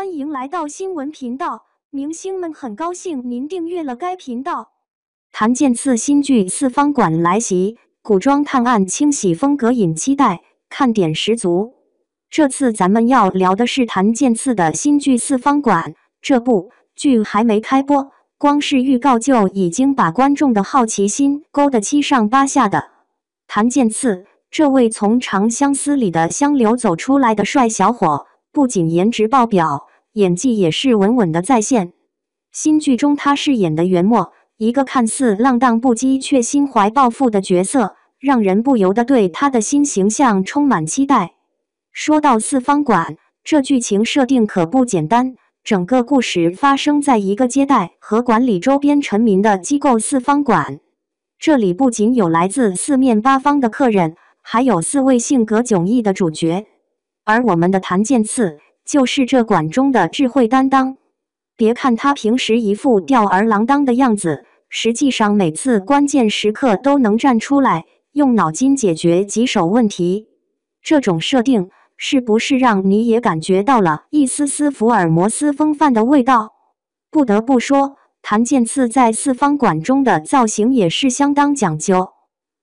欢迎来到新闻频道，明星们很高兴您订阅了该频道。谭健次新剧《四方馆》来袭，古装探案清洗风格引期待，看点十足。这次咱们要聊的是谭健次的新剧《四方馆》。这部剧还没开播，光是预告就已经把观众的好奇心勾得七上八下的。谭健次，这位从《长相思》里的香流走出来的帅小伙。不仅颜值爆表，演技也是稳稳的在线。新剧中他饰演的袁墨，一个看似浪荡不羁却心怀抱负的角色，让人不由得对他的新形象充满期待。说到四方馆，这剧情设定可不简单。整个故事发生在一个接待和管理周边臣民的机构——四方馆。这里不仅有来自四面八方的客人，还有四位性格迥异的主角。而我们的谭健次就是这馆中的智慧担当。别看他平时一副吊儿郎当的样子，实际上每次关键时刻都能站出来，用脑筋解决棘手问题。这种设定是不是让你也感觉到了一丝丝福尔摩斯风范的味道？不得不说，谭健次在四方馆中的造型也是相当讲究。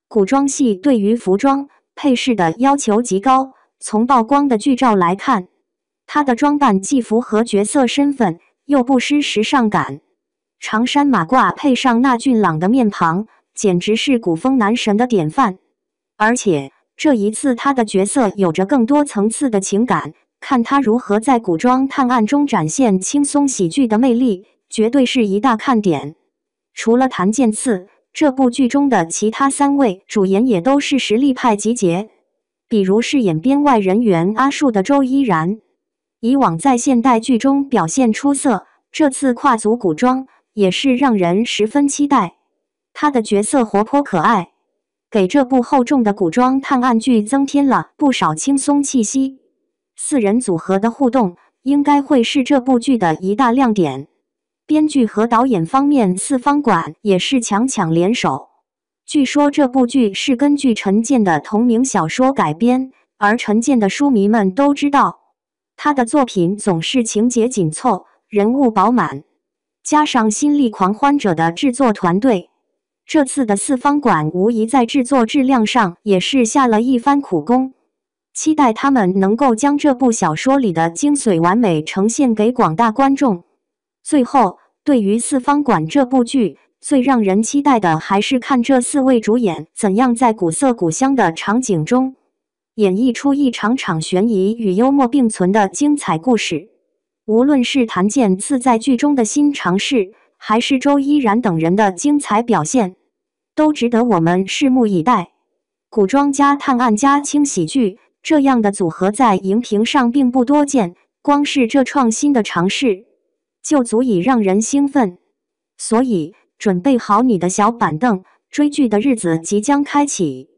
古装戏对于服装配饰的要求极高。从曝光的剧照来看，他的装扮既符合角色身份，又不失时尚感。长衫马褂配上那俊朗的面庞，简直是古风男神的典范。而且这一次他的角色有着更多层次的情感，看他如何在古装探案中展现轻松喜剧的魅力，绝对是一大看点。除了谭健次，这部剧中的其他三位主演也都是实力派集结。比如饰演编外人员阿树的周依然，以往在现代剧中表现出色，这次跨足古装也是让人十分期待。他的角色活泼可爱，给这部厚重的古装探案剧增添了不少轻松气息。四人组合的互动应该会是这部剧的一大亮点。编剧和导演方面，四方馆也是强强联手。据说这部剧是根据陈建的同名小说改编，而陈建的书迷们都知道，他的作品总是情节紧凑、人物饱满，加上心力狂欢者的制作团队，这次的四方馆无疑在制作质量上也是下了一番苦功。期待他们能够将这部小说里的精髓完美呈现给广大观众。最后，对于四方馆这部剧。最让人期待的还是看这四位主演怎样在古色古香的场景中演绎出一场场悬疑与幽默并存的精彩故事。无论是谭健次在剧中的新尝试，还是周依然等人的精彩表现，都值得我们拭目以待。古装加探案加轻喜剧这样的组合在荧屏上并不多见，光是这创新的尝试就足以让人兴奋。所以。准备好你的小板凳，追剧的日子即将开启。